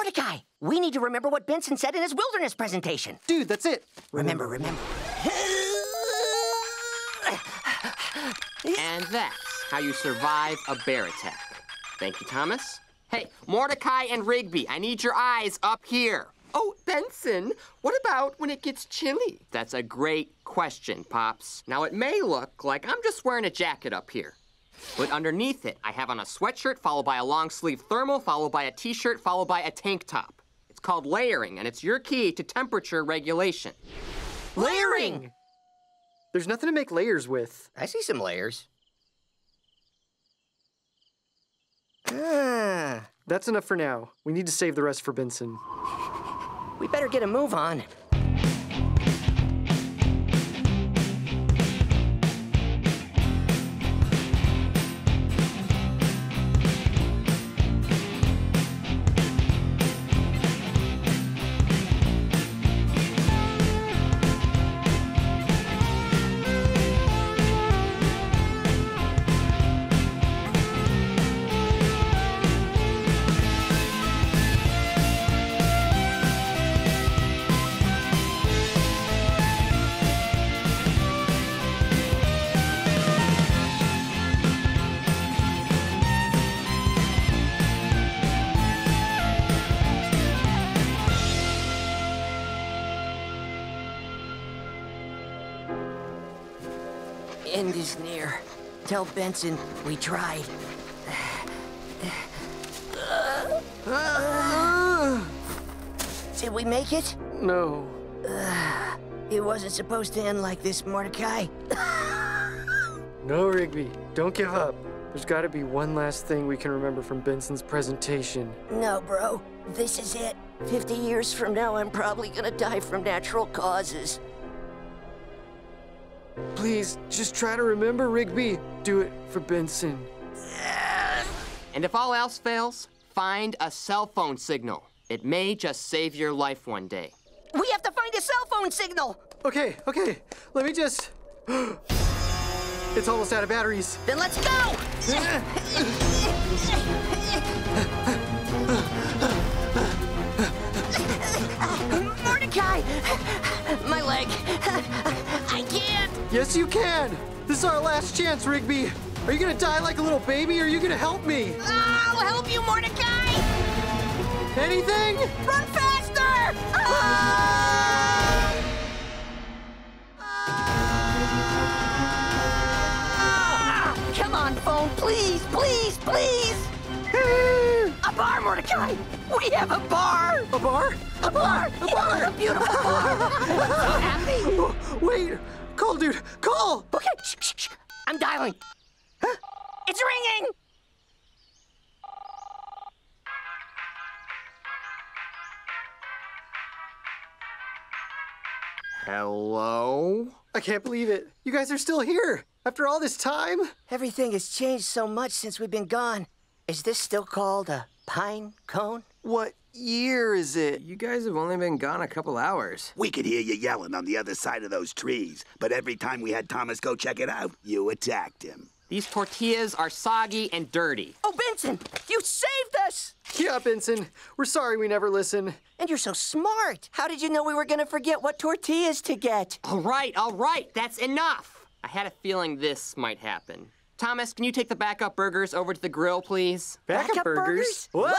Mordecai, we need to remember what Benson said in his wilderness presentation. Dude, that's it. Remember, remember. And that's how you survive a bear attack. Thank you, Thomas. Hey, Mordecai and Rigby, I need your eyes up here. Oh, Benson, what about when it gets chilly? That's a great question, Pops. Now, it may look like I'm just wearing a jacket up here. But underneath it, I have on a sweatshirt followed by a long sleeve thermal, followed by a t shirt, followed by a tank top. It's called layering, and it's your key to temperature regulation. Layering! There's nothing to make layers with. I see some layers. Ah, That's enough for now. We need to save the rest for Benson. we better get a move on. End is near. Tell Benson we tried. Did we make it? No. It wasn't supposed to end like this, Mordecai. No, Rigby. Don't give up. There's got to be one last thing we can remember from Benson's presentation. No, bro. This is it. 50 years from now, I'm probably gonna die from natural causes. Please, just try to remember, Rigby. Do it for Benson. And if all else fails, find a cell phone signal. It may just save your life one day. We have to find a cell phone signal! Okay, okay. Let me just. it's almost out of batteries. Then let's go! Yes, you can. This is our last chance, Rigby. Are you gonna die like a little baby, or are you gonna help me? I'll help you, Mordecai! Anything? Run faster! Ah! Ah! Come on, phone, please, please, please! A bar, Mordecai! We have a bar! A bar? A bar! A bar! A beautiful bar! so happy! Wait! Call, dude! Call! Okay, shh, shh, shh. I'm dialing. Huh? It's ringing! Hello? I can't believe it. You guys are still here after all this time. Everything has changed so much since we've been gone. Is this still called a pine cone? What year is it? You guys have only been gone a couple hours. We could hear you yelling on the other side of those trees, but every time we had Thomas go check it out, you attacked him. These tortillas are soggy and dirty. Oh, Benson, you saved us! Yeah, Benson. We're sorry we never listen. And you're so smart. How did you know we were gonna forget what tortillas to get? All right, all right, that's enough. I had a feeling this might happen. Thomas, can you take the backup burgers over to the grill, please? Backup, Backup burgers? What?